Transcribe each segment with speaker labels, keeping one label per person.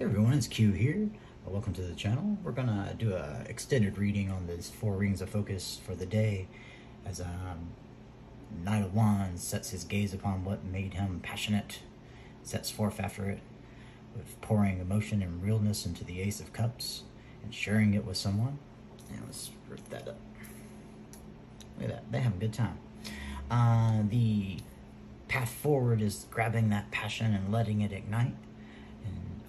Speaker 1: Hey everyone, it's Q here. Uh, welcome to the channel. We're gonna do a extended reading on these four rings of focus for the day as um, Knight of Wands sets his gaze upon what made him passionate, sets forth after it with pouring emotion and realness into the Ace of Cups and sharing it with someone. And let's rip that up. Look at that, they have a good time. Uh, the path forward is grabbing that passion and letting it ignite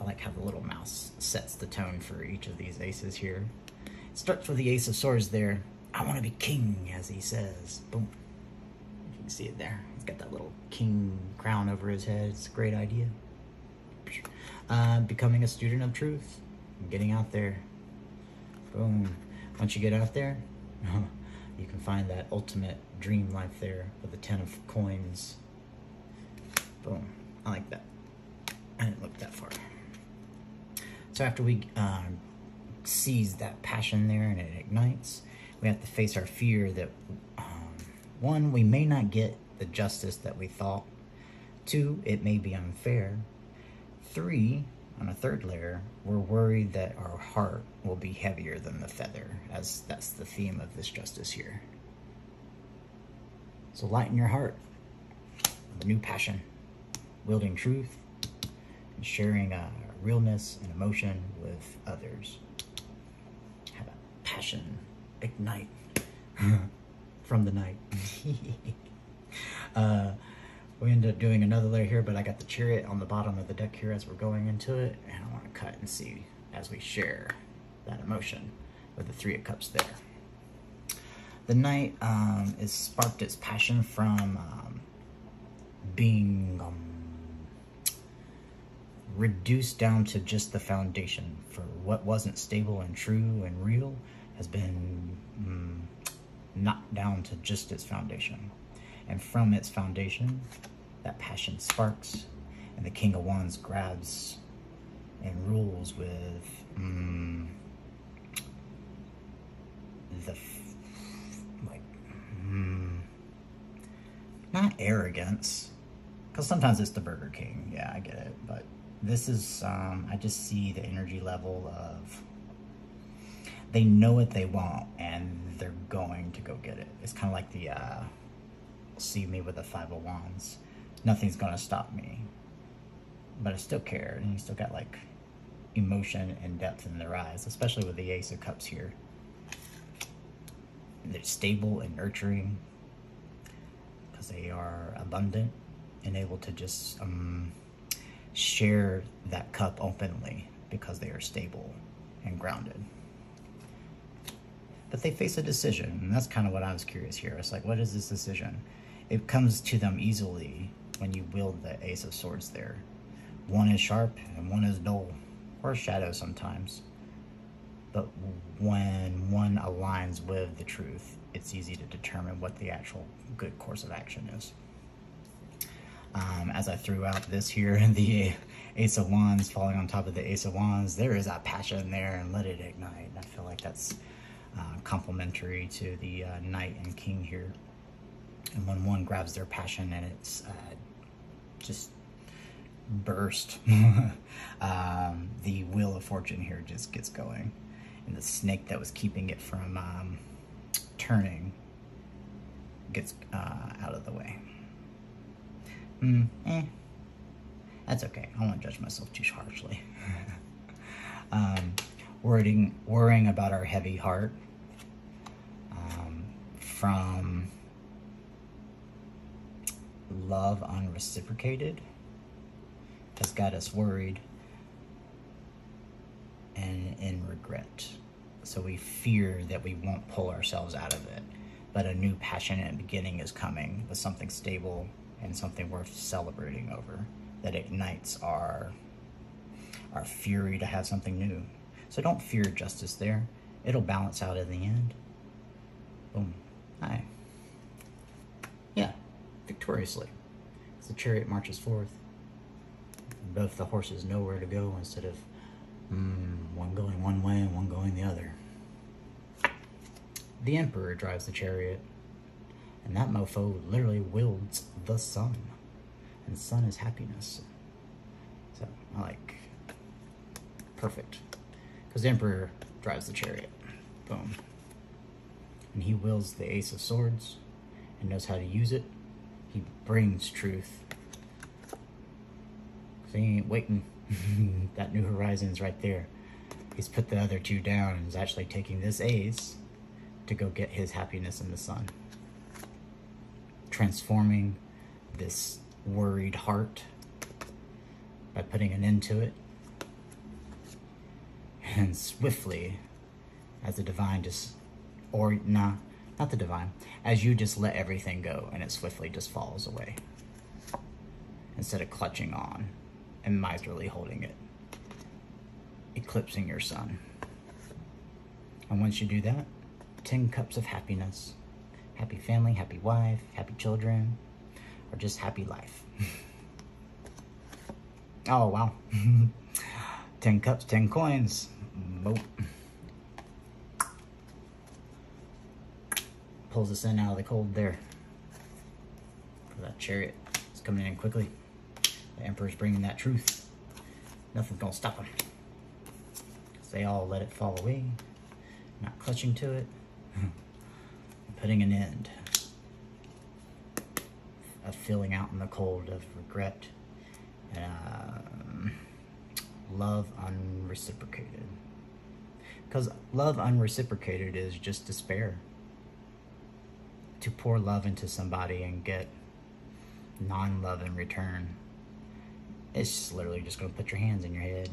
Speaker 1: I like how the little mouse sets the tone for each of these aces here. It starts with the ace of swords there. I want to be king, as he says. Boom. You can see it there. He's got that little king crown over his head. It's a great idea. Uh, becoming a student of truth. Getting out there. Boom. Once you get out there, you can find that ultimate dream life there with the ten of coins. Boom. I like that. I didn't look that far. So after we um, seize that passion there and it ignites, we have to face our fear that um, one, we may not get the justice that we thought. Two, it may be unfair. Three, on a third layer, we're worried that our heart will be heavier than the feather, as that's the theme of this justice here. So lighten your heart. A new passion, wielding truth, and sharing uh, realness and emotion with others. Have a passion ignite from the night. uh, we end up doing another layer here, but I got the chariot on the bottom of the deck here as we're going into it, and I want to cut and see as we share that emotion with the three of cups there. The knight um, is sparked its passion from um, being um, reduced down to just the foundation for what wasn't stable and true and real has been mm, knocked down to just its foundation. And from its foundation, that passion sparks, and the King of Wands grabs and rules with mm, the like mm, not arrogance, because sometimes it's the Burger King. Yeah, I get it, but this is, um, I just see the energy level of they know what they want and they're going to go get it. It's kind of like the, uh, see me with the Five of Wands. Nothing's going to stop me. But I still care. And you still got like emotion and depth in their eyes, especially with the Ace of Cups here. They're stable and nurturing because they are abundant and able to just um, share that cup openly because they are stable and grounded. But they face a decision, and that's kind of what I was curious here. It's like, what is this decision? It comes to them easily when you wield the Ace of Swords there. One is sharp and one is dull, or shadow sometimes. But when one aligns with the truth, it's easy to determine what the actual good course of action is um, as I threw out this here, the Ace of Wands falling on top of the Ace of Wands, there is that passion there and let it ignite. I feel like that's uh, complementary to the uh, Knight and King here. And when one grabs their passion and it's uh, just burst, um, the Wheel of Fortune here just gets going. And the snake that was keeping it from um, turning gets uh, out of the way. Hmm, eh. That's okay. I won't judge myself too harshly. um, worrying, worrying about our heavy heart um, from love unreciprocated has got us worried and in regret. So we fear that we won't pull ourselves out of it. But a new passionate beginning is coming with something stable and something worth celebrating over that ignites our our fury to have something new. So don't fear justice there. It'll balance out in the end. Boom. Hi. Yeah, victoriously. As the chariot marches forth, both the horses know where to go instead of mm, one going one way and one going the other. The emperor drives the chariot and that mofo literally wields the sun. And sun is happiness. So I like Perfect. Because the Emperor drives the chariot. Boom. And he wields the Ace of Swords and knows how to use it. He brings truth. Because he ain't waiting. that New Horizon's right there. He's put the other two down and is actually taking this ace to go get his happiness in the sun. Transforming this worried heart by putting an end to it. And swiftly, as the divine just, or nah, not the divine, as you just let everything go and it swiftly just falls away. Instead of clutching on and miserly holding it, eclipsing your sun. And once you do that, 10 cups of happiness. Happy family, happy wife, happy children, or just happy life. oh, wow. 10 cups, 10 coins. Pulls us in out of the cold there. For that chariot. It's coming in quickly. The Emperor's bringing that truth. Nothing's gonna stop him. They all let it fall away. Not clutching to it. Putting an end. Of feeling out in the cold of regret. Um, love unreciprocated. Because love unreciprocated is just despair. To pour love into somebody and get non love in return, it's just literally just to put your hands in your head.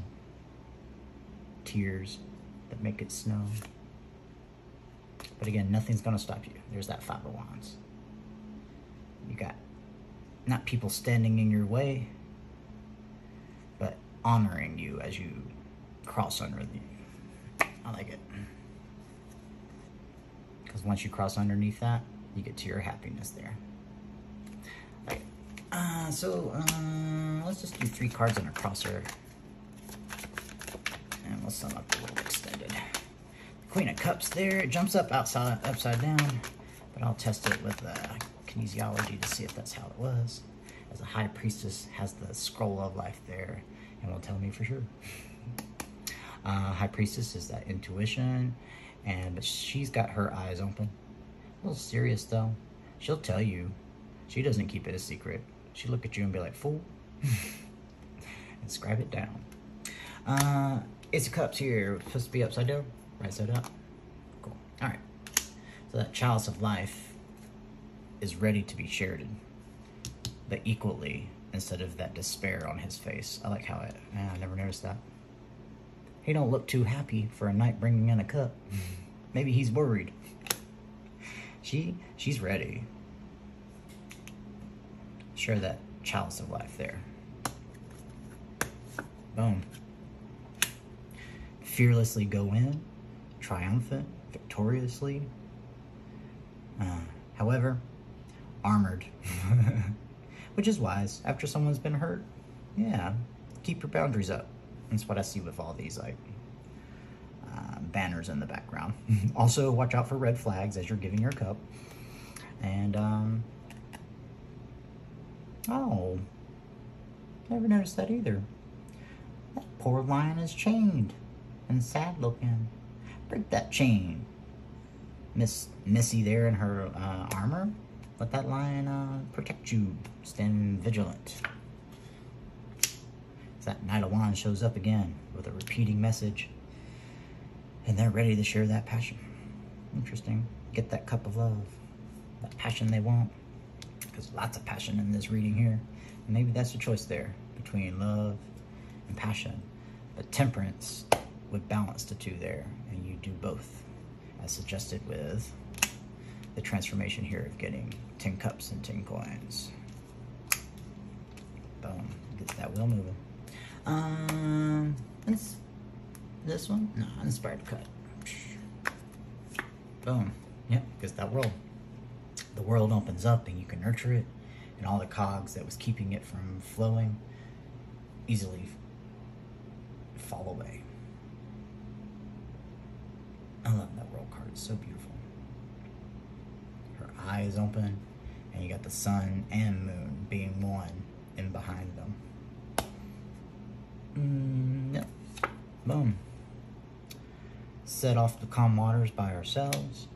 Speaker 1: Tears that make it snow. But again, nothing's going to stop you. There's that Five of Wands. You got not people standing in your way, but honoring you as you cross underneath. I like it. Because once you cross underneath that, you get to your happiness there. Uh, so, uh, let's just do three cards and a crosser. And we'll sum up a little. Queen of Cups there. It jumps up outside, upside down, but I'll test it with uh, kinesiology to see if that's how it was. As a High Priestess has the Scroll of Life there, and will tell me for sure. Uh, High Priestess is that intuition, and but she's got her eyes open. A little serious though. She'll tell you. She doesn't keep it a secret. She'll look at you and be like, fool. and scribe it down. Uh, Ace of Cups here. Supposed to be upside down. Right side up. Cool. All right. So that chalice of life is ready to be shared, but equally instead of that despair on his face. I like how it. I never noticed that. He don't look too happy for a knight bringing in a cup. Maybe he's worried. She she's ready. Share that chalice of life there. Boom. Fearlessly go in triumphant, victoriously. Uh, however, armored. Which is wise. After someone's been hurt, yeah, keep your boundaries up. That's what I see with all these, like, uh, banners in the background. also, watch out for red flags as you're giving your cup. And, um, oh, never noticed that either. That poor lion is chained and sad looking. Break that chain. Miss Missy there in her uh, armor. Let that lion uh, protect you. Stand vigilant. That Knight of Wands shows up again with a repeating message. And they're ready to share that passion. Interesting. Get that cup of love. That passion they want. Because lots of passion in this reading here. And maybe that's the choice there between love and passion. But temperance would balance the two there and you do both as suggested with the transformation here of getting 10 cups and 10 coins. Boom, get that wheel moving. Um, this, this one? No, inspired cut. Boom, yep, because that world, the world opens up and you can nurture it and all the cogs that was keeping it from flowing easily fall away. I love that world card. It's so beautiful. Her eyes open, and you got the sun and moon being one in behind them. Mm, Boom. Set off the calm waters by ourselves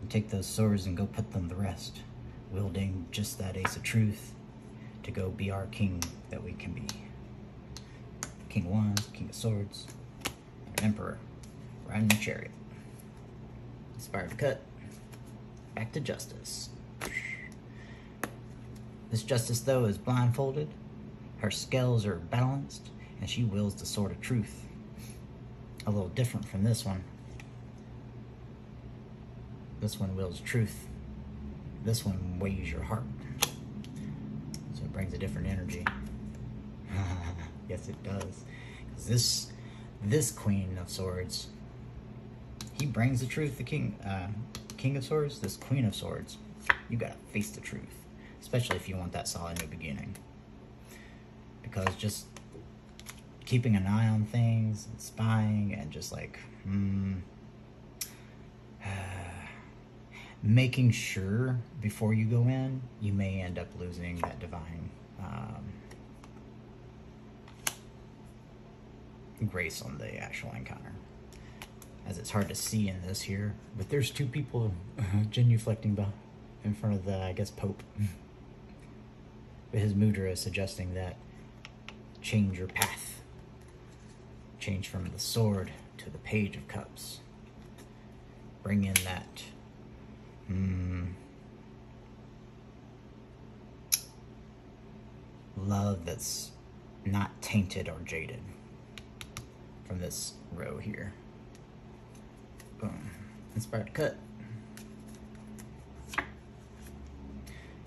Speaker 1: and take those swords and go put them to rest, wielding just that ace of truth to go be our king that we can be. King of Wands, King of Swords, Emperor, riding the chariot. To cut. Back to Justice. This Justice, though, is blindfolded. Her scales are balanced, and she wields the sword of truth. A little different from this one. This one wields truth. This one weighs your heart. So it brings a different energy. yes, it does. This, this Queen of Swords, he brings the truth. The King, uh, King of Swords, this Queen of Swords, you gotta face the truth, especially if you want that solid new beginning. Because just keeping an eye on things and spying and just like, hmm, making sure before you go in, you may end up losing that divine um, grace on the actual encounter. As it's hard to see in this here, but there's two people uh, genuflecting in front of the, I guess, Pope. but his mudra is suggesting that change your path. Change from the sword to the page of cups. Bring in that mm, love that's not tainted or jaded from this row here. Inspired cut.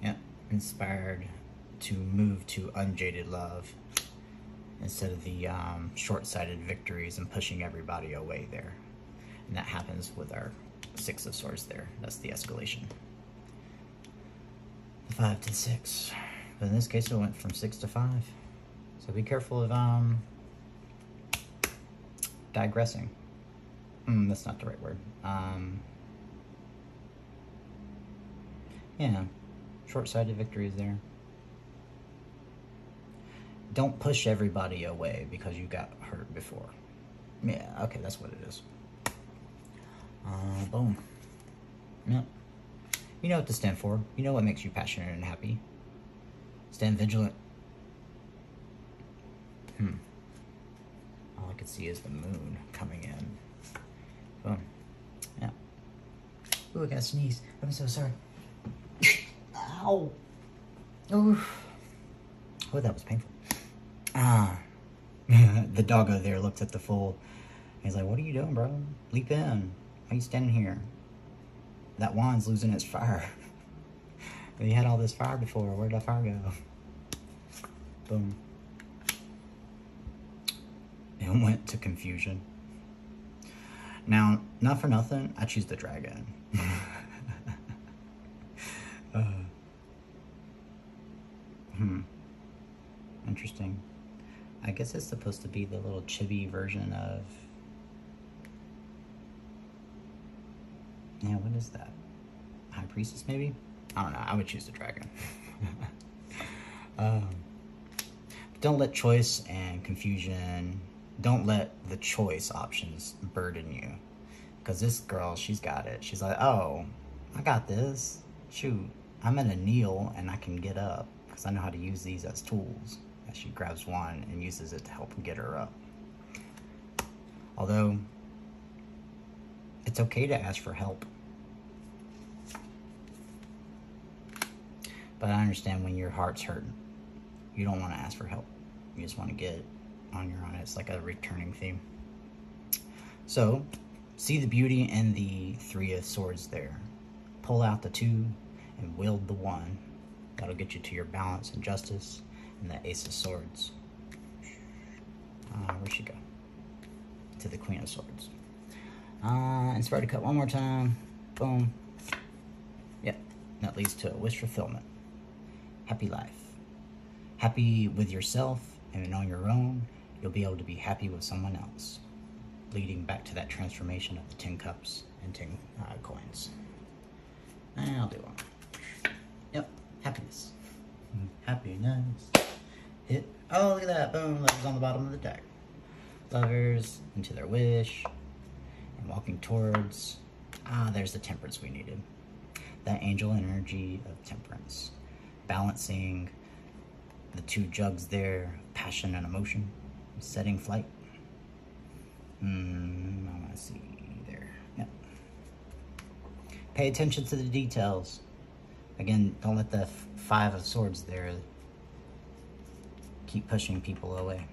Speaker 1: Yep. Inspired to move to unjaded love instead of the um, short-sighted victories and pushing everybody away there. And that happens with our Six of Swords there. That's the escalation. Five to six. But in this case, it went from six to five. So be careful of um, digressing. Mm, that's not the right word. Um, yeah, short-sighted victories there. Don't push everybody away because you got hurt before. Yeah, okay, that's what it is. Uh, boom. Yep. You know what to stand for. You know what makes you passionate and happy. Stand vigilant. Hmm. All I can see is the moon coming in. Boom. Yeah. Ooh, I got to sneeze. I'm so sorry. Ow. Oof. Oh, that was painful. Ah. the doggo there looked at the fool. He's like, what are you doing, bro? Leap in. Why are you standing here? That wand's losing its fire. we had all this fire before. Where'd that fire go? Boom. It went to confusion. Now, not for nothing, I choose the dragon. uh, hmm. Interesting. I guess it's supposed to be the little chibi version of Yeah, what is that? High Priestess, maybe? I don't know. I would choose the dragon. um, don't let choice and confusion, don't let the choice options burden you. Because this girl, she's got it. She's like, oh, I got this. Shoot, I'm going to kneel and I can get up. Because I know how to use these as tools. And she grabs one and uses it to help get her up. Although, it's okay to ask for help. But I understand when your heart's hurting, you don't want to ask for help. You just want to get on your own. It's like a returning theme. So, see the beauty in the Three of Swords there. Pull out the two and wield the one. That'll get you to your balance and justice and the Ace of Swords. Uh, where'd she go? To the Queen of Swords. Uh, inspired to cut one more time. Boom. Yep, that leads to a wish fulfillment. Happy life. Happy with yourself and on your own, you'll be able to be happy with someone else. Leading back to that transformation of the 10 cups and 10 uh, coins. I'll do one. Yep, happiness. Happiness. Hit. Oh, look at that. Boom, was on the bottom of the deck. Lovers into their wish and walking towards. Ah, there's the temperance we needed. That angel energy of temperance, balancing the two jugs there, passion and emotion, setting flight. Hmm, I want to see there. Yep. Pay attention to the details. Again, don't let the five of swords there keep pushing people away.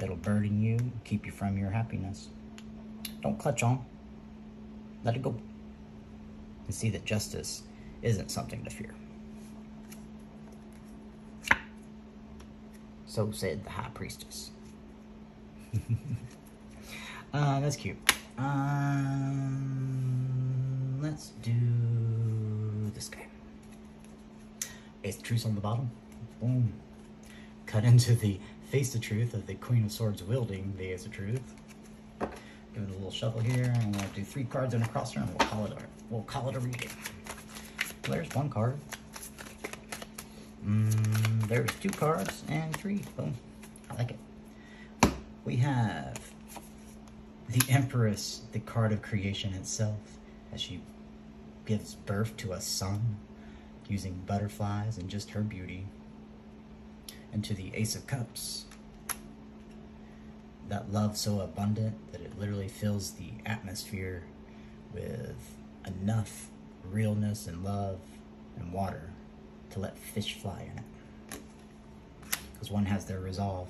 Speaker 1: It'll burden you, keep you from your happiness. Don't clutch on. Let it go. And see that justice isn't something to fear. So said the high priestess. uh, that's cute. Um, let's do this guy. Of Truth on the bottom. Boom. Cut into the face of truth of the Queen of Swords wielding the Ace of Truth. Give it a little shuffle here, and we'll do three cards in a cross turn. We'll call it a we'll call it a reading. There's one card. Mm, there's two cards and three. Boom. I like it. We have the Empress, the card of creation itself, as she gives birth to a son using butterflies and just her beauty. And to the Ace of Cups, that love so abundant that it literally fills the atmosphere with enough realness and love and water to let fish fly in it. Because one has their resolve.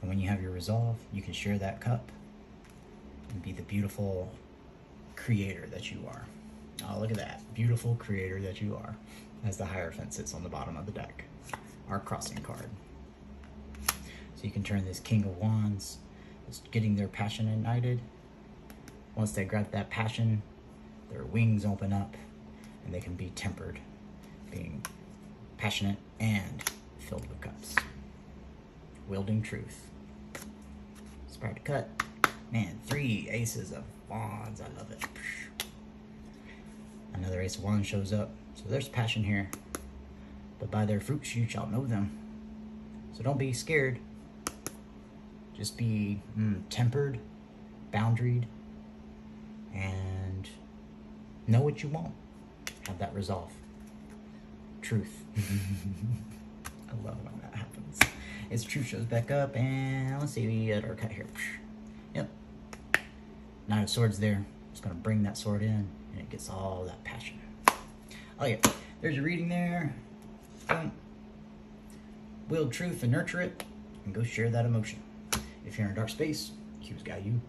Speaker 1: And when you have your resolve, you can share that cup and be the beautiful creator that you are. Oh, look at that. Beautiful creator that you are. As the Hierophant sits on the bottom of the deck. Our crossing card. So you can turn this King of Wands, just getting their passion ignited. Once they grab that passion, their wings open up and they can be tempered, being passionate and filled with cups. Wielding truth. To cut. Man, three aces of wands. I love it. Another ace of wands shows up. So there's passion here. But by their fruits you shall know them. So don't be scared. Just be mm, tempered, boundaried, and know what you want. Have that resolve. Truth. I love when that happens. It's truth shows back up, and let's see, we get our cut here. Yep. Nine of Swords there. Just gonna bring that sword in, and it gets all that passion. Oh yeah, there's your reading there. Boom. Wield truth and nurture it, and go share that emotion. If you're in a dark space, Q's got you.